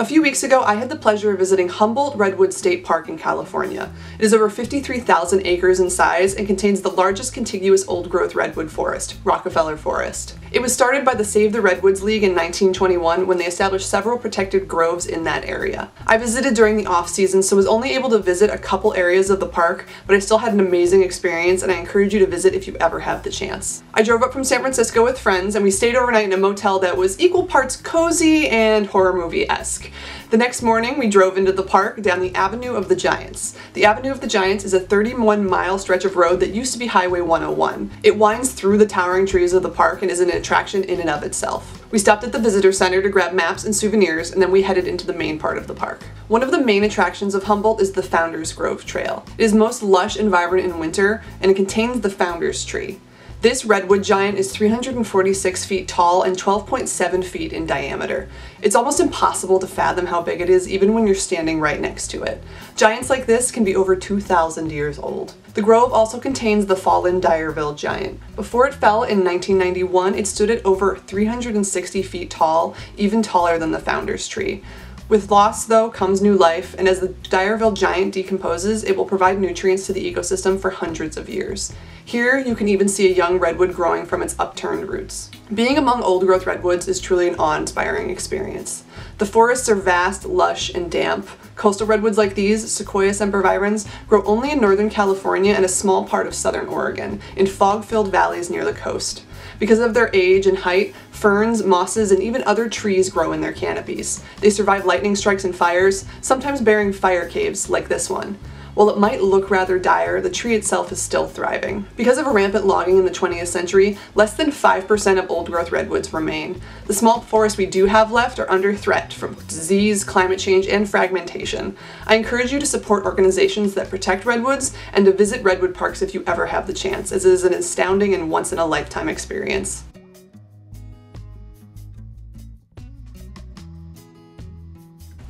A few weeks ago, I had the pleasure of visiting Humboldt Redwood State Park in California. It is over 53,000 acres in size and contains the largest contiguous old-growth redwood forest, Rockefeller Forest. It was started by the Save the Redwoods League in 1921 when they established several protected groves in that area. I visited during the off-season, so was only able to visit a couple areas of the park, but I still had an amazing experience and I encourage you to visit if you ever have the chance. I drove up from San Francisco with friends and we stayed overnight in a motel that was equal parts cozy and horror movie-esque. The next morning, we drove into the park down the Avenue of the Giants. The Avenue of the Giants is a 31 mile stretch of road that used to be Highway 101. It winds through the towering trees of the park and is an attraction in and of itself. We stopped at the visitor center to grab maps and souvenirs, and then we headed into the main part of the park. One of the main attractions of Humboldt is the Founders Grove Trail. It is most lush and vibrant in winter, and it contains the Founders Tree. This redwood giant is 346 feet tall and 12.7 feet in diameter. It's almost impossible to fathom how big it is even when you're standing right next to it. Giants like this can be over 2,000 years old. The grove also contains the fallen Dyerville giant. Before it fell in 1991, it stood at over 360 feet tall, even taller than the founder's tree. With loss, though, comes new life, and as the Dyerville giant decomposes, it will provide nutrients to the ecosystem for hundreds of years. Here, you can even see a young redwood growing from its upturned roots. Being among old-growth redwoods is truly an awe-inspiring experience. The forests are vast, lush, and damp. Coastal redwoods like these, Sequoia sempervirens, grow only in northern California and a small part of southern Oregon, in fog-filled valleys near the coast. Because of their age and height, ferns, mosses, and even other trees grow in their canopies. They survive lightning strikes and fires, sometimes bearing fire caves like this one. While it might look rather dire, the tree itself is still thriving. Because of a rampant logging in the 20th century, less than 5% of old-growth redwoods remain. The small forests we do have left are under threat from disease, climate change, and fragmentation. I encourage you to support organizations that protect redwoods and to visit redwood parks if you ever have the chance, as it is an astounding and once-in-a-lifetime experience.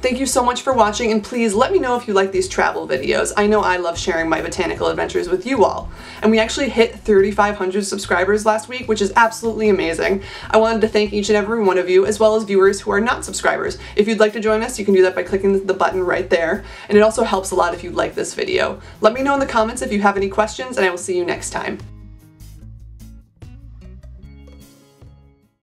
Thank you so much for watching and please let me know if you like these travel videos. I know I love sharing my botanical adventures with you all. And we actually hit 3,500 subscribers last week, which is absolutely amazing. I wanted to thank each and every one of you, as well as viewers who are not subscribers. If you'd like to join us, you can do that by clicking the button right there. And it also helps a lot if you like this video. Let me know in the comments if you have any questions, and I will see you next time.